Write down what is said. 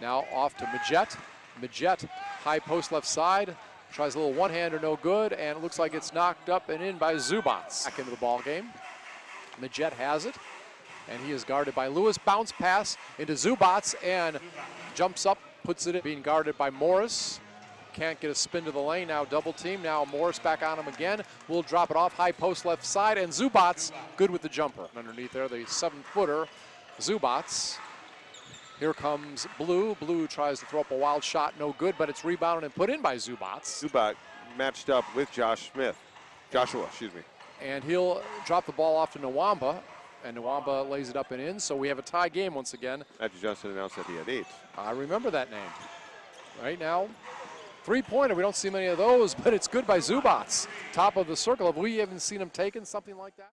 Now off to Majet. Majet, high post left side. Tries a little one-hander, no good, and it looks like it's knocked up and in by Zubac. Back into the ball game. Majet has it, and he is guarded by Lewis. Bounce pass into Zubac and jumps up, puts it in, being guarded by Morris. Can't get a spin to the lane. Now double team. Now Morris back on him again. Will drop it off. High post left side. And Zubac good with the jumper. Underneath there, the seven footer. Zubac. Here comes Blue. Blue tries to throw up a wild shot. No good, but it's rebounded and put in by Zubac. Zubac matched up with Josh Smith. Joshua, excuse me. And he'll drop the ball off to Nwamba. And Nwamba lays it up and in. So we have a tie game once again. Matthew Johnson announced that he had eight. I remember that name. Right now, three pointer. We don't see many of those, but it's good by Zubac. Top of the circle. Have we even seen him taken something like that?